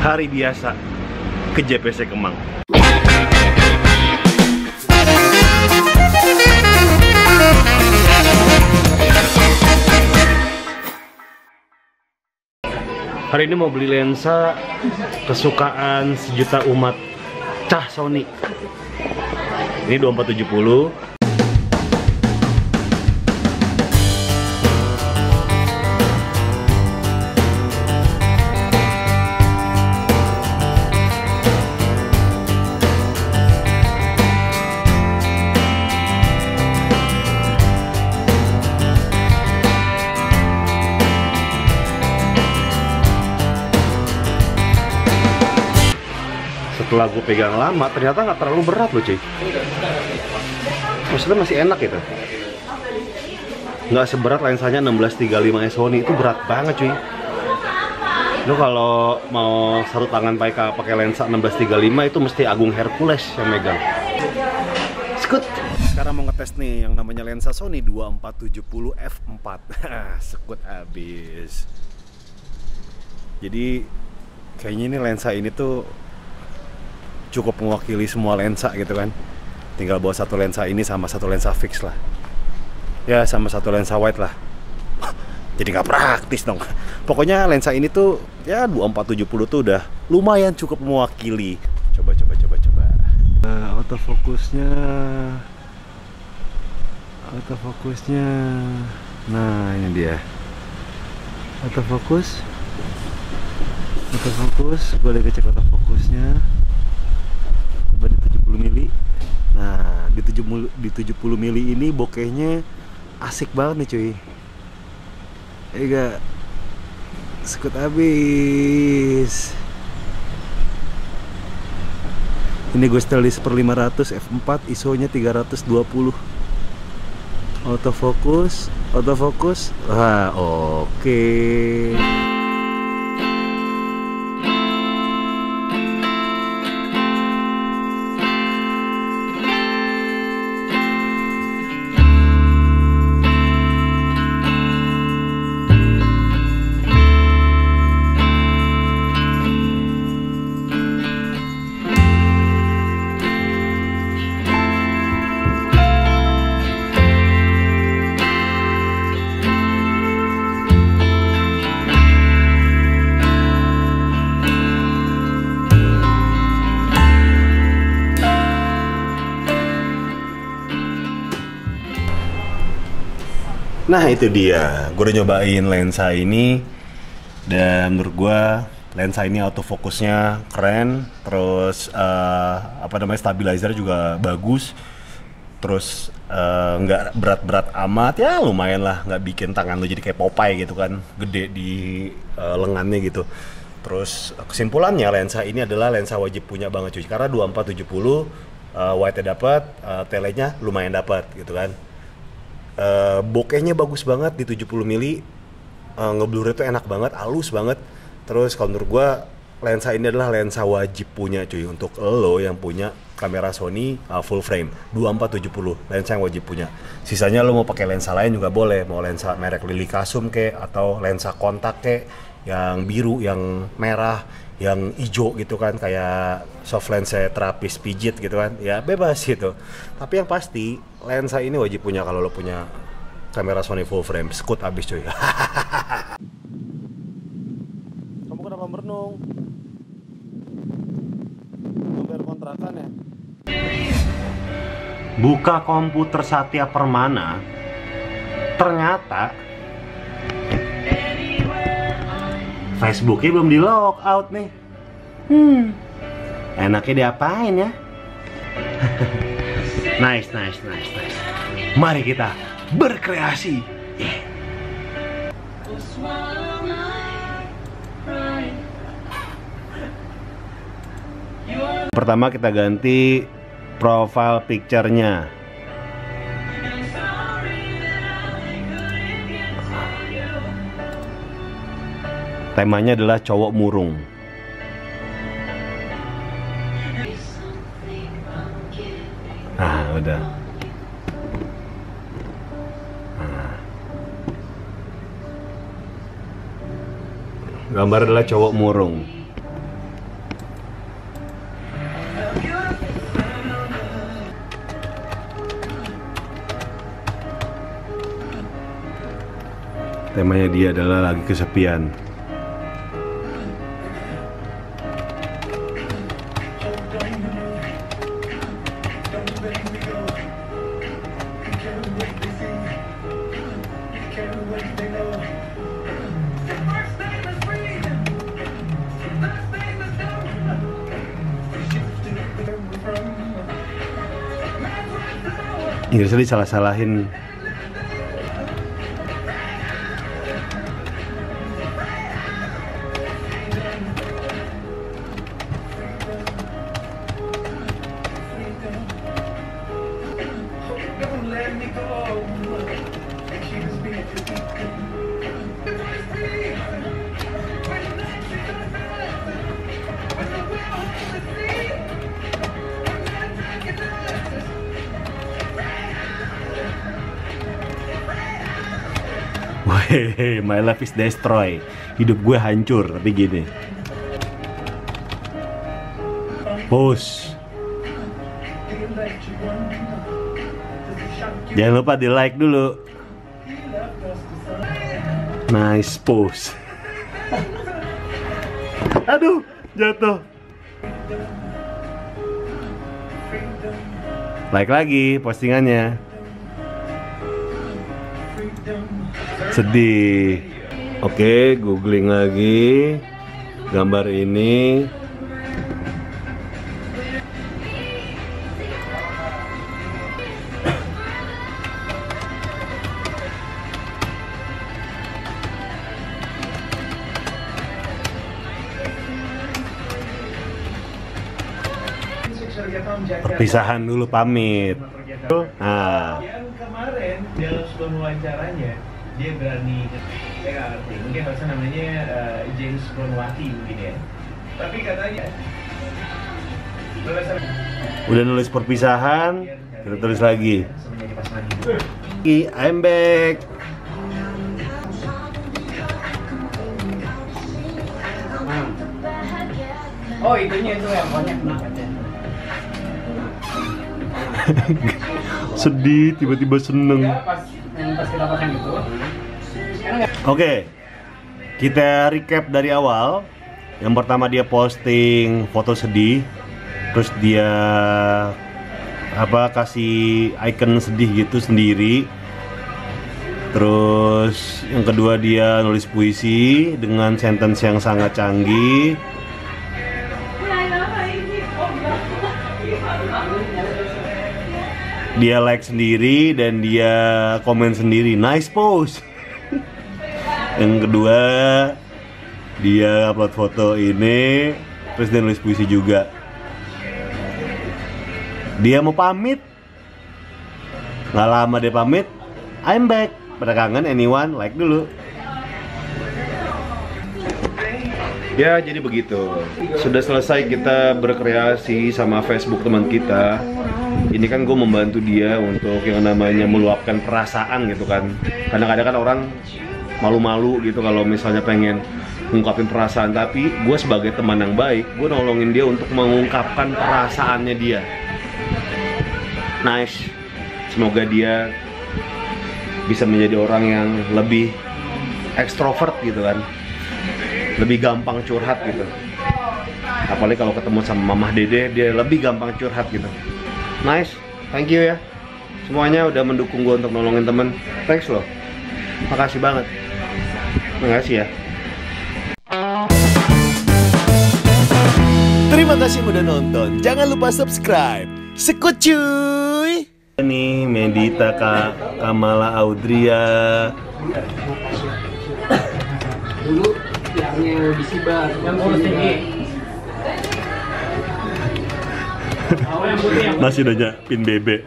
hari biasa ke JPC Kemang. Hari ini mau beli lensa kesukaan sejuta umat cah Sony. Ini 2470 setelah gue pegang lama ternyata nggak terlalu berat loh cuy maksudnya masih enak gitu. Nggak seberat lensanya 1635 Sony itu berat banget cuy. Lo kalau mau satu tangan pakai pakai lensa 1635 itu mesti Agung Hercules yang megang. Skut sekarang mau ngetes nih yang namanya lensa Sony 2470 f4 sekut abis. Jadi kayaknya ini lensa ini tuh cukup mewakili semua lensa gitu kan. Tinggal bawa satu lensa ini sama satu lensa fix lah. Ya sama satu lensa wide lah. Jadi nggak praktis dong. Pokoknya lensa ini tuh ya 2470 tuh udah lumayan cukup mewakili. Coba coba coba coba. Uh, autofokusnya autofokusnya nah ini dia. Autofokus autofokus boleh cek autofokusnya coba di 70 mili nah di 70 di 70 mili ini bokehnya asik banget nih cuy. Ega sekut habis. Ini gue setel di per 500 f4 ISO nya 320 autofokus autofokus wah oke. okay. Nah itu dia, gue udah nyobain lensa ini. Dan menurut gue lensa ini autofokusnya keren, terus uh, apa namanya stabilizer juga bagus, terus nggak uh, berat-berat amat. Ya lumayan lah. Nggak bikin tangan lo jadi kayak Popeye gitu kan, gede di uh, lengannya gitu. Terus kesimpulannya lensa ini adalah lensa wajib punya banget cuy. Karena 2470 uh, wide-nya dapat, uh, telenya lumayan dapat gitu kan uh, bokehnya bagus banget di 70 mili. Uh, ngeblur itu enak banget halus banget. Terus kalau menurut gue lensa ini adalah lensa wajib punya cuy untuk lo yang punya kamera Sony uh, full frame. 2470 lensa yang wajib punya. Sisanya lo mau pakai lensa lain juga boleh mau lensa merek Lily Kasum ke atau lensa kontak ke yang biru yang merah yang hijau gitu kan kayak soft lens terapis pijit gitu kan ya bebas gitu. Tapi yang pasti lensa ini wajib punya kalau lo punya kamera Sony full frame. Skut abis cuy. Kamu kenapa merenung? Bayar kontrakan ya? Buka komputer Satya Permana ternyata Facebooknya belum di log out nih. Hmm, enaknya diapain ya? nice, nice, nice, nice. Mari kita berkreasi. Yeah. Pertama kita ganti profile picture-nya. Temanya adalah cowok murung. Ah, udah. Ah. Gambar adalah cowok murung. Temanya dia adalah lagi kesepian. Inggrisnya disalah-salahin Weh, my life is destroy. Hidup gue hancur, tapi gini. Push. Jangan lupa di like dulu. Nice pose. Aduh, jatuh. Like lagi postingannya. Sedih. Oke, googling lagi gambar ini. Perpisahan dulu pamit. Nah, yang kemarin dalam sebuah wawancaranya dia berani saya nggak ngerti mungkin harusnya namanya eh, James Bronwati mungkin ya tapi katanya udah nulis perpisahan, kita tulis lagi. I'm back. oh itunya itu yang banyak Sedih, tiba-tiba seneng. ya pas yang pas kita pakai itu Oke, kita recap dari awal. Yang pertama dia posting foto sedih, terus dia apa kasih icon sedih gitu sendiri. Terus yang kedua dia nulis puisi dengan sentence yang sangat canggih. Dia like sendiri dan dia komen sendiri, nice post. yang kedua dia upload foto ini terus dia nulis puisi juga. Dia mau pamit. Nggak lama dia pamit I'm back. Pada kangen anyone like dulu ya jadi begitu. Sudah selesai kita berkreasi sama Facebook teman kita. Ini kan gue membantu dia untuk yang namanya meluapkan perasaan gitu kan. Kadang-kadang kan orang malu-malu gitu kalau misalnya pengen ngungkapin perasaan. Tapi gue sebagai teman yang baik gue nolongin dia untuk mengungkapkan perasaannya dia. Nice. Semoga dia bisa menjadi orang yang lebih ekstrovert gitu kan lebih gampang curhat gitu. Apalagi kalau ketemu sama mamah dede dia lebih gampang curhat gitu. Nice thank you ya. Semuanya udah mendukung gue untuk nolongin temen. Thanks loh. Makasih banget. Makasih ya. Terima kasih udah nonton. Jangan lupa subscribe. Sekut cuy. Ini Medita Kak Kamala Audria. Dulu yang di Sibar yang kurus tinggi masih udah nyiapin bebek